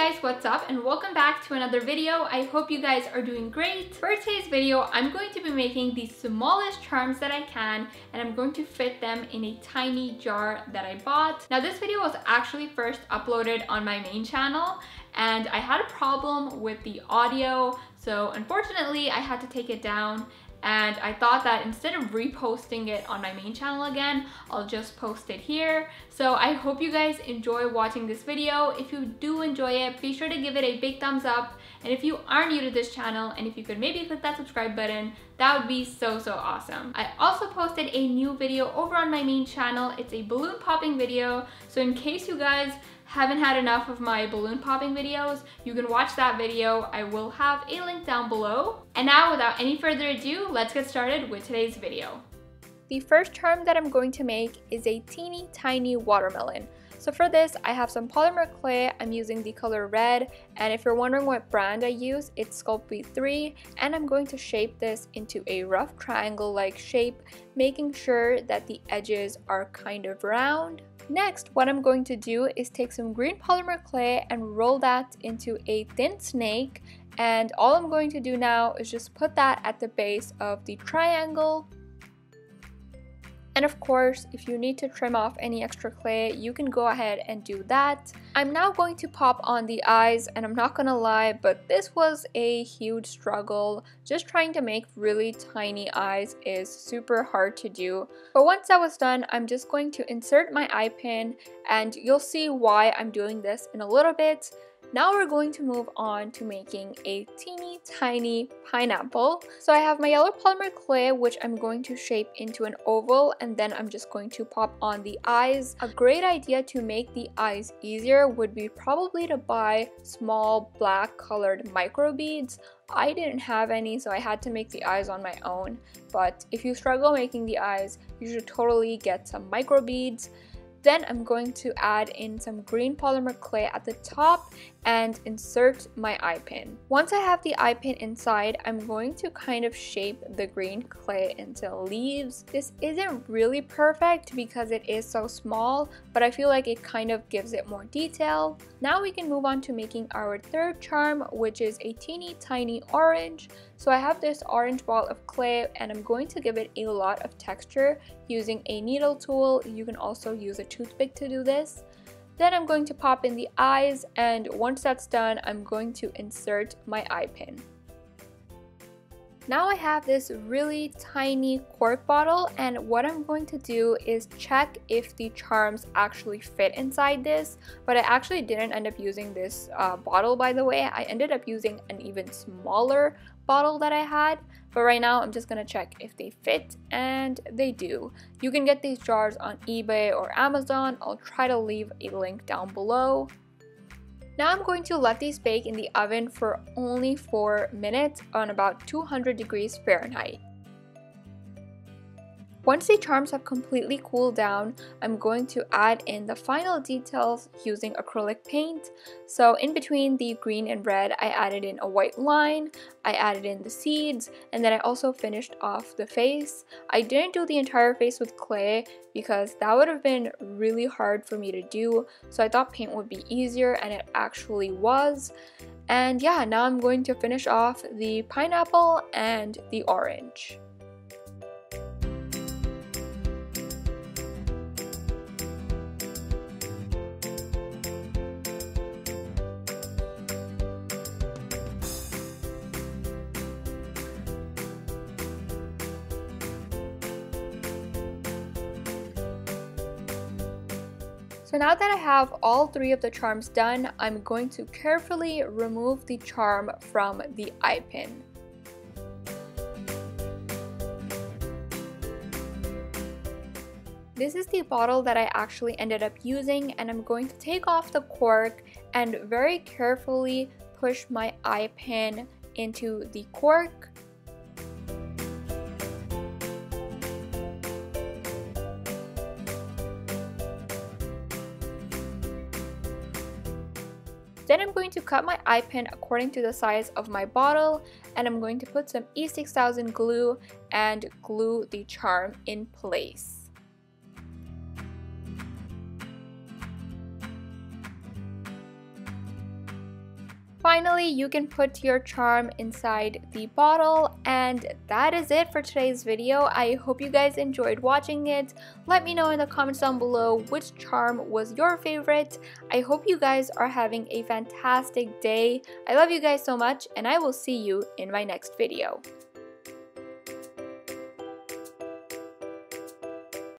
guys, what's up and welcome back to another video. I hope you guys are doing great. For today's video, I'm going to be making the smallest charms that I can and I'm going to fit them in a tiny jar that I bought. Now this video was actually first uploaded on my main channel and I had a problem with the audio so unfortunately I had to take it down and I thought that instead of reposting it on my main channel again, I'll just post it here. So I hope you guys enjoy watching this video. If you do enjoy it, be sure to give it a big thumbs up. And if you are new to this channel, and if you could maybe click that subscribe button, that would be so, so awesome. I also posted a new video over on my main channel. It's a balloon popping video. So in case you guys haven't had enough of my balloon popping videos, you can watch that video. I will have a link down below. And now without any further ado, let's get started with today's video. The first charm that I'm going to make is a teeny tiny watermelon. So for this, I have some polymer clay. I'm using the color red. And if you're wondering what brand I use, it's Sculpey 3. And I'm going to shape this into a rough triangle-like shape, making sure that the edges are kind of round. Next, what I'm going to do is take some green polymer clay and roll that into a thin snake. And all I'm going to do now is just put that at the base of the triangle and of course, if you need to trim off any extra clay, you can go ahead and do that. I'm now going to pop on the eyes and I'm not gonna lie, but this was a huge struggle. Just trying to make really tiny eyes is super hard to do. But once that was done, I'm just going to insert my eye pin and you'll see why I'm doing this in a little bit. Now we're going to move on to making a teeny tiny pineapple. So I have my yellow polymer clay which I'm going to shape into an oval and then I'm just going to pop on the eyes. A great idea to make the eyes easier would be probably to buy small black colored micro beads. I didn't have any so I had to make the eyes on my own but if you struggle making the eyes you should totally get some micro beads. Then I'm going to add in some green polymer clay at the top and insert my eye pin. Once I have the eye pin inside, I'm going to kind of shape the green clay into leaves. This isn't really perfect because it is so small, but I feel like it kind of gives it more detail. Now we can move on to making our third charm, which is a teeny tiny orange. So I have this orange ball of clay and I'm going to give it a lot of texture using a needle tool. You can also use a toothpick to do this. Then I'm going to pop in the eyes and once that's done, I'm going to insert my eye pin. Now I have this really tiny cork bottle and what I'm going to do is check if the charms actually fit inside this but I actually didn't end up using this uh, bottle by the way I ended up using an even smaller bottle that I had but right now I'm just gonna check if they fit and they do. You can get these jars on eBay or Amazon. I'll try to leave a link down below. Now I'm going to let these bake in the oven for only 4 minutes on about 200 degrees Fahrenheit. Once the charms have completely cooled down, I'm going to add in the final details using acrylic paint. So in between the green and red, I added in a white line, I added in the seeds, and then I also finished off the face. I didn't do the entire face with clay because that would have been really hard for me to do, so I thought paint would be easier and it actually was. And yeah, now I'm going to finish off the pineapple and the orange. So now that I have all three of the charms done, I'm going to carefully remove the charm from the eye pin. This is the bottle that I actually ended up using and I'm going to take off the cork and very carefully push my eye pin into the cork Then I'm going to cut my eye pin according to the size of my bottle and I'm going to put some E6000 glue and glue the charm in place. Finally, you can put your charm inside the bottle and that is it for today's video. I hope you guys enjoyed watching it. Let me know in the comments down below which charm was your favorite. I hope you guys are having a fantastic day. I love you guys so much and I will see you in my next video.